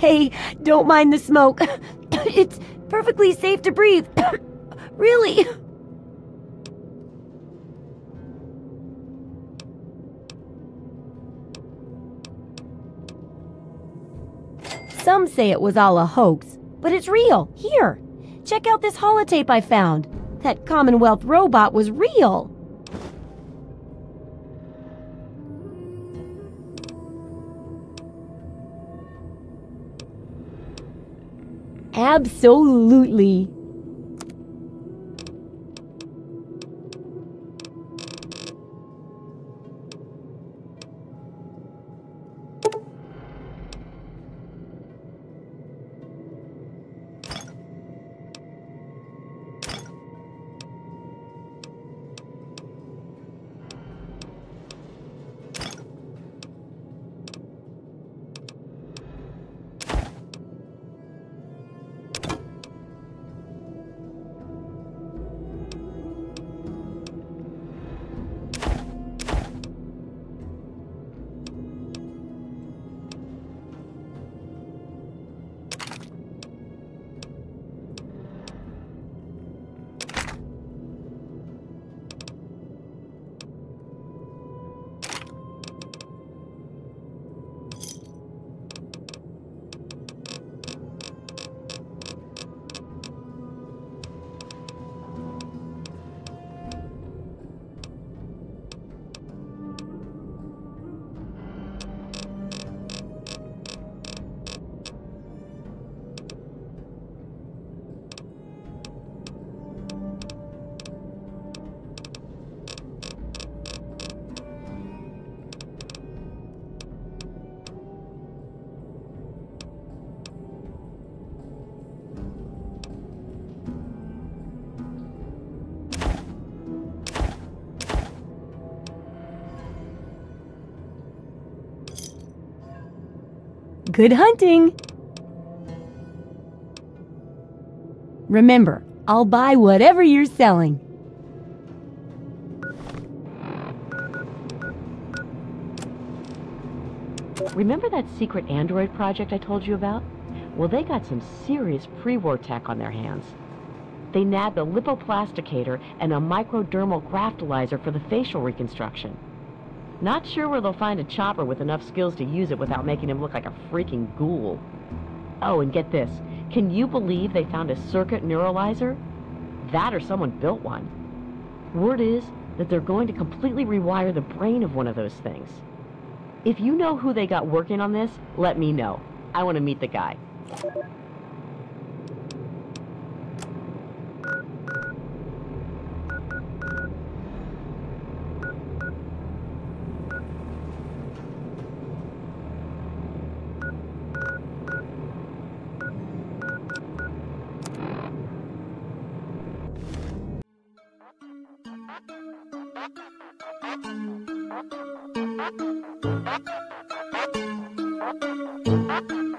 Hey, don't mind the smoke. it's perfectly safe to breathe. really. Some say it was all a hoax, but it's real. Here, check out this holotape I found. That Commonwealth robot was real. Absolutely. Good hunting! Remember, I'll buy whatever you're selling. Remember that secret android project I told you about? Well, they got some serious pre-war tech on their hands. They nabbed a lipoplasticator and a microdermal graftalizer for the facial reconstruction. Not sure where they'll find a chopper with enough skills to use it without making him look like a freaking ghoul. Oh, and get this. Can you believe they found a circuit neuralizer? That or someone built one. Word is that they're going to completely rewire the brain of one of those things. If you know who they got working on this, let me know. I want to meet the guy. Thank you.